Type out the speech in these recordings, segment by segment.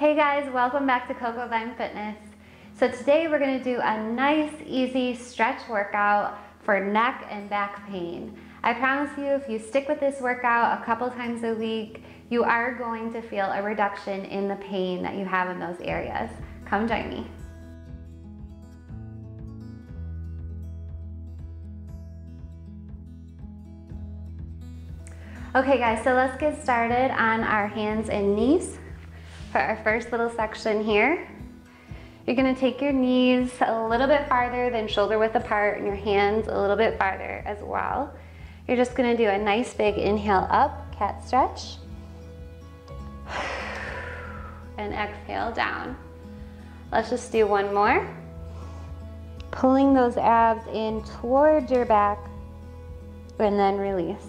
Hey guys, welcome back to Coco Vine Fitness. So today we're gonna do a nice, easy stretch workout for neck and back pain. I promise you, if you stick with this workout a couple times a week, you are going to feel a reduction in the pain that you have in those areas. Come join me. Okay guys, so let's get started on our hands and knees for our first little section here. You're gonna take your knees a little bit farther than shoulder width apart and your hands a little bit farther as well. You're just gonna do a nice big inhale up, cat stretch. And exhale down. Let's just do one more. Pulling those abs in towards your back and then release.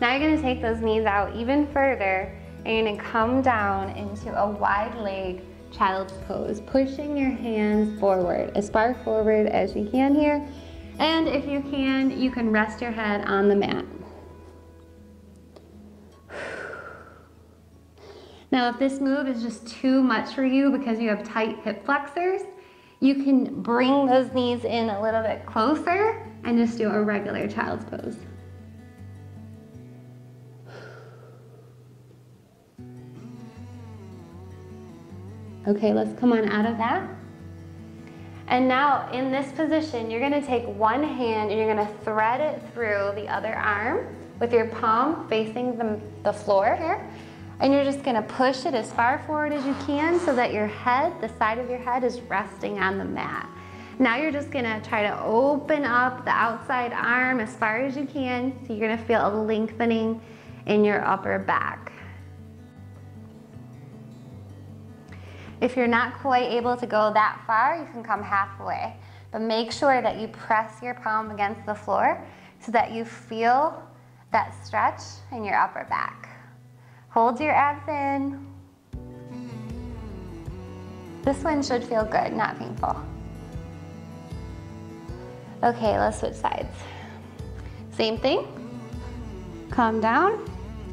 Now you're gonna take those knees out even further and you're gonna come down into a wide leg child's pose, pushing your hands forward, as far forward as you can here. And if you can, you can rest your head on the mat. Now, if this move is just too much for you because you have tight hip flexors, you can bring those knees in a little bit closer and just do a regular child's pose. Okay, let's come on out of that. And now in this position, you're gonna take one hand and you're gonna thread it through the other arm with your palm facing the, the floor here. And you're just gonna push it as far forward as you can so that your head, the side of your head is resting on the mat. Now you're just gonna try to open up the outside arm as far as you can. So you're gonna feel a lengthening in your upper back. If you're not quite able to go that far, you can come halfway. But make sure that you press your palm against the floor so that you feel that stretch in your upper back. Hold your abs in. This one should feel good, not painful. Okay, let's switch sides. Same thing. Calm down.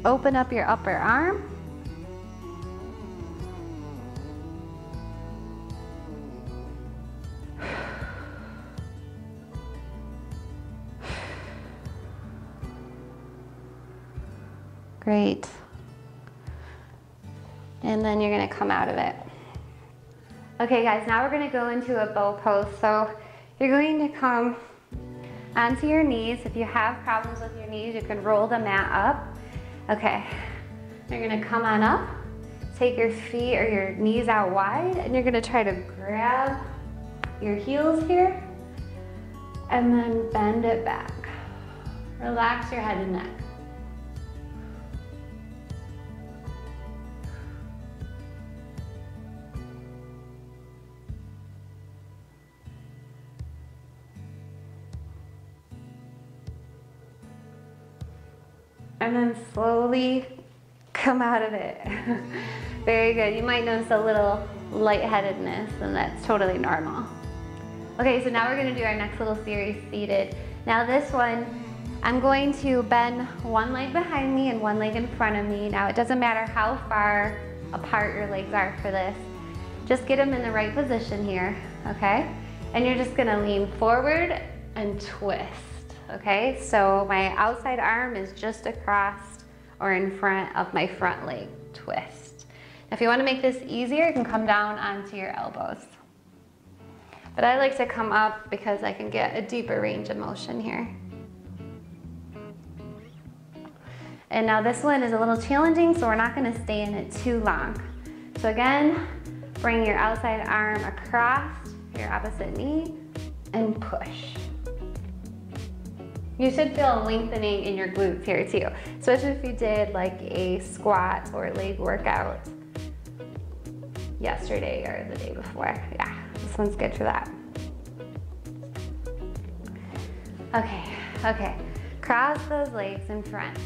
Open up your upper arm. Great. And then you're gonna come out of it. Okay guys, now we're gonna go into a bow pose. So you're going to come onto your knees. If you have problems with your knees, you can roll the mat up. Okay, you're gonna come on up, take your feet or your knees out wide, and you're gonna try to grab your heels here, and then bend it back. Relax your head and neck. And then slowly come out of it. Very good. You might notice a little lightheadedness and that's totally normal. Okay, so now we're gonna do our next little series seated. Now this one, I'm going to bend one leg behind me and one leg in front of me. Now it doesn't matter how far apart your legs are for this. Just get them in the right position here, okay? And you're just gonna lean forward and twist okay? So my outside arm is just across or in front of my front leg twist. If you wanna make this easier, you can come down onto your elbows. But I like to come up because I can get a deeper range of motion here. And now this one is a little challenging, so we're not gonna stay in it too long. So again, bring your outside arm across your opposite knee and push. You should feel a lengthening in your glutes here too, especially if you did like a squat or leg workout yesterday or the day before. Yeah, this one's good for that. Okay, okay. Cross those legs in front.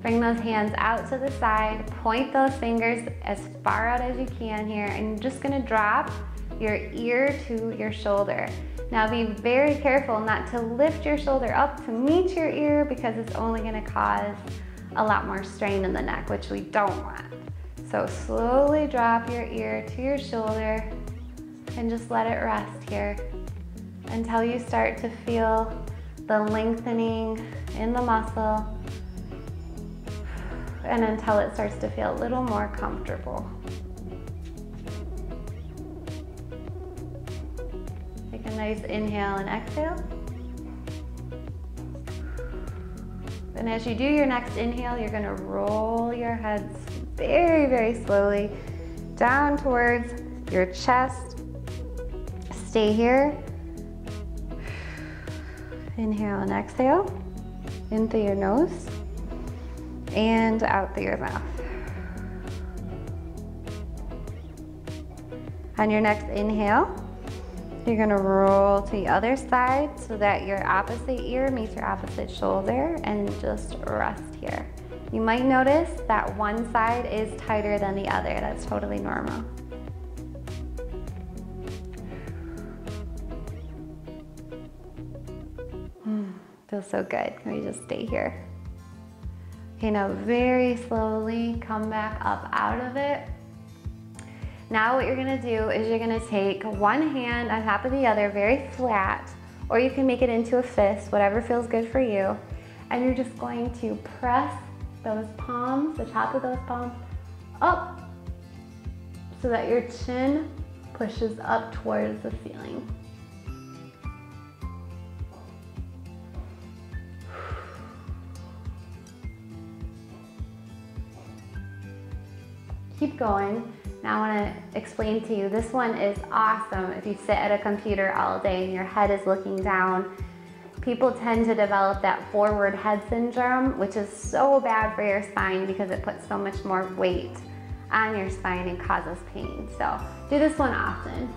Bring those hands out to the side. Point those fingers as far out as you can here. And you're just gonna drop your ear to your shoulder. Now be very careful not to lift your shoulder up to meet your ear because it's only gonna cause a lot more strain in the neck, which we don't want. So slowly drop your ear to your shoulder and just let it rest here until you start to feel the lengthening in the muscle and until it starts to feel a little more comfortable. Nice inhale and exhale. And as you do your next inhale, you're gonna roll your heads very, very slowly down towards your chest. Stay here. Inhale and exhale in through your nose and out through your mouth. On your next inhale, you're gonna roll to the other side so that your opposite ear meets your opposite shoulder and just rest here. You might notice that one side is tighter than the other. That's totally normal. Feels so good. Can we just stay here? Okay, now very slowly come back up out of it now what you're gonna do is you're gonna take one hand on top of the other, very flat, or you can make it into a fist, whatever feels good for you. And you're just going to press those palms, the top of those palms, up so that your chin pushes up towards the ceiling. Keep going. Now I wanna explain to you, this one is awesome if you sit at a computer all day and your head is looking down. People tend to develop that forward head syndrome, which is so bad for your spine because it puts so much more weight on your spine and causes pain. So do this one often.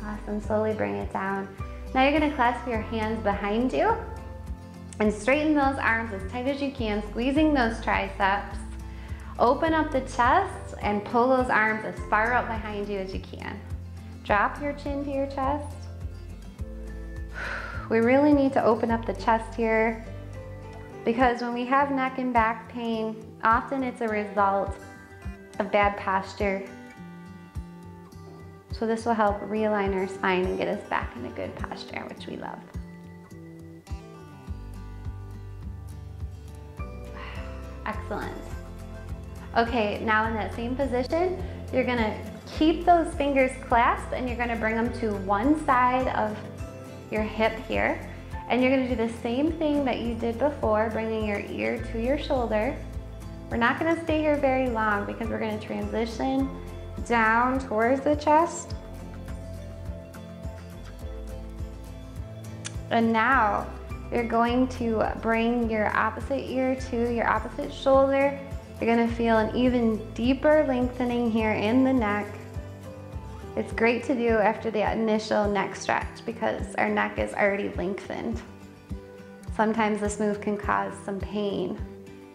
Awesome, slowly bring it down. Now you're gonna clasp your hands behind you and straighten those arms as tight as you can, squeezing those triceps. Open up the chest and pull those arms as far out behind you as you can. Drop your chin to your chest. We really need to open up the chest here because when we have neck and back pain, often it's a result of bad posture. So this will help realign our spine and get us back in a good posture, which we love. Excellent. Okay, now in that same position, you're gonna keep those fingers clasped and you're gonna bring them to one side of your hip here. And you're gonna do the same thing that you did before, bringing your ear to your shoulder. We're not gonna stay here very long because we're gonna transition down towards the chest. And now you're going to bring your opposite ear to your opposite shoulder. You're gonna feel an even deeper lengthening here in the neck. It's great to do after the initial neck stretch because our neck is already lengthened. Sometimes this move can cause some pain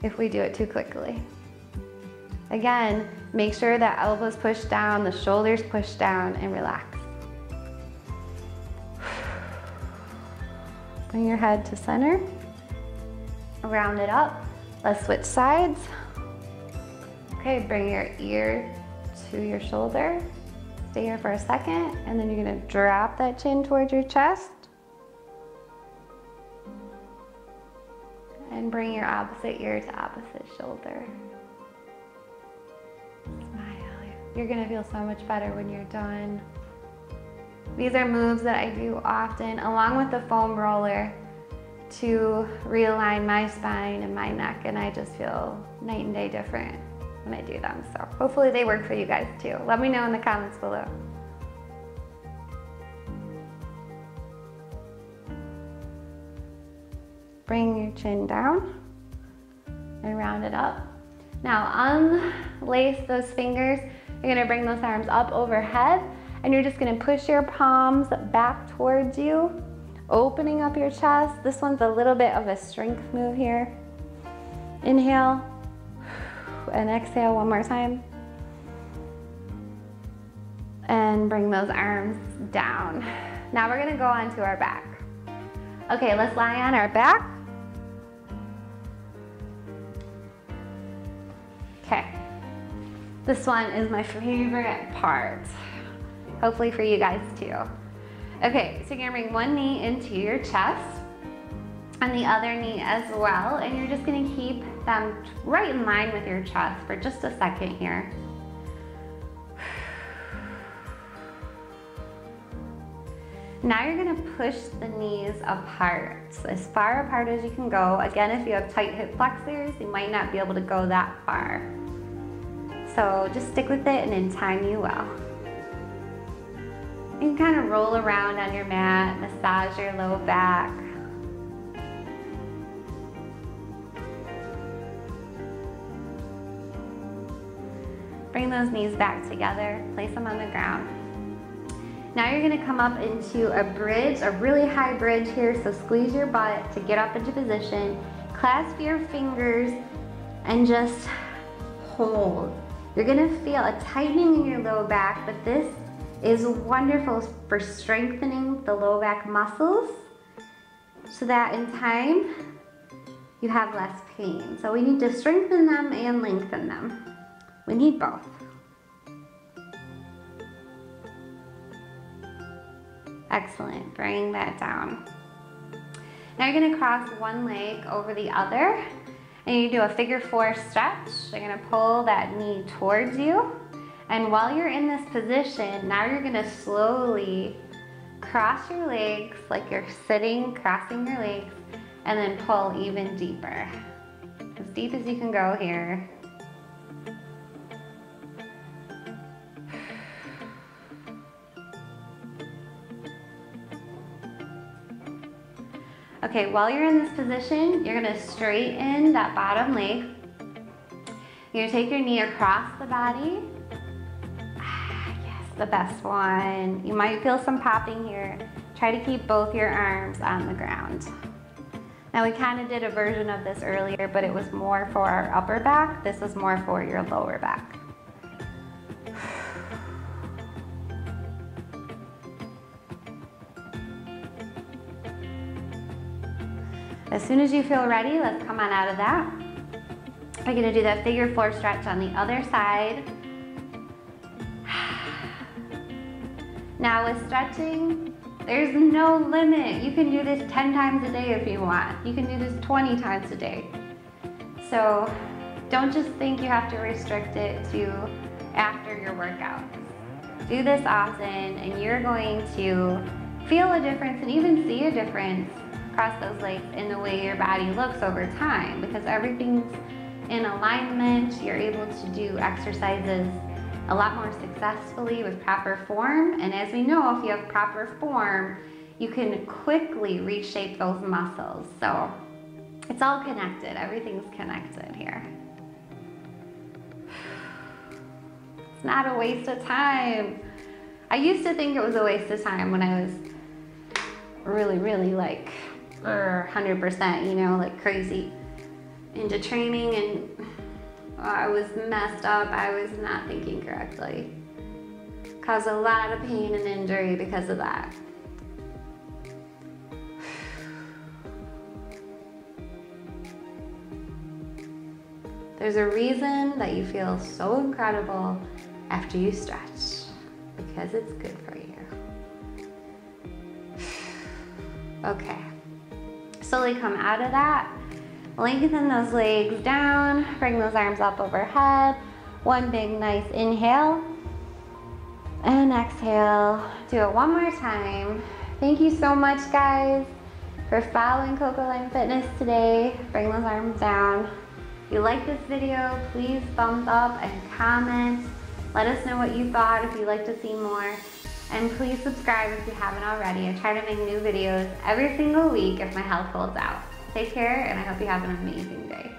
if we do it too quickly. Again, make sure that elbows push down, the shoulders push down, and relax. Bring your head to center. Round it up. Let's switch sides. Okay, bring your ear to your shoulder. Stay here for a second, and then you're gonna drop that chin towards your chest. And bring your opposite ear to opposite shoulder. Smile. You're gonna feel so much better when you're done. These are moves that I do often along with the foam roller to realign my spine and my neck and I just feel night and day different when I do them. So hopefully they work for you guys too. Let me know in the comments below. Bring your chin down and round it up. Now unlace those fingers. You're gonna bring those arms up overhead and you're just gonna push your palms back towards you, opening up your chest. This one's a little bit of a strength move here. Inhale and exhale one more time. And bring those arms down. Now we're gonna go onto our back. Okay, let's lie on our back. Okay, this one is my favorite part. Hopefully for you guys too. Okay, so you're gonna bring one knee into your chest and the other knee as well. And you're just gonna keep them right in line with your chest for just a second here. Now you're gonna push the knees apart, as far apart as you can go. Again, if you have tight hip flexors, you might not be able to go that far. So just stick with it and in time you will. You can kind of roll around on your mat, massage your low back. Bring those knees back together, place them on the ground. Now you're gonna come up into a bridge, a really high bridge here, so squeeze your butt to get up into position, clasp your fingers, and just hold. You're gonna feel a tightening in your low back, but this is wonderful for strengthening the low back muscles so that in time you have less pain. So we need to strengthen them and lengthen them. We need both. Excellent, bring that down. Now you're gonna cross one leg over the other and you do a figure four stretch. You're gonna pull that knee towards you and while you're in this position, now you're gonna slowly cross your legs like you're sitting, crossing your legs, and then pull even deeper. As deep as you can go here. Okay, while you're in this position, you're gonna straighten that bottom leg. You're gonna take your knee across the body the best one. You might feel some popping here. Try to keep both your arms on the ground. Now we kind of did a version of this earlier, but it was more for our upper back. This is more for your lower back. As soon as you feel ready, let's come on out of that. We're gonna do that figure four stretch on the other side. Now with stretching, there's no limit. You can do this 10 times a day if you want. You can do this 20 times a day. So don't just think you have to restrict it to after your workouts. Do this often and you're going to feel a difference and even see a difference across those legs in the way your body looks over time because everything's in alignment. You're able to do exercises a lot more successfully with proper form. And as we know, if you have proper form, you can quickly reshape those muscles. So it's all connected, everything's connected here. It's not a waste of time. I used to think it was a waste of time when I was really, really like er, 100%, you know, like crazy into training and I was messed up. I was not thinking correctly. Caused a lot of pain and injury because of that. There's a reason that you feel so incredible after you stretch because it's good for you. Okay, slowly come out of that Lengthen those legs down, bring those arms up overhead. One big nice inhale and exhale. Do it one more time. Thank you so much guys for following Coco Vine Fitness today. Bring those arms down. If you like this video, please thumbs up and comment. Let us know what you thought if you'd like to see more. And please subscribe if you haven't already. I try to make new videos every single week if my health holds out. Take care, and I hope you have an amazing day.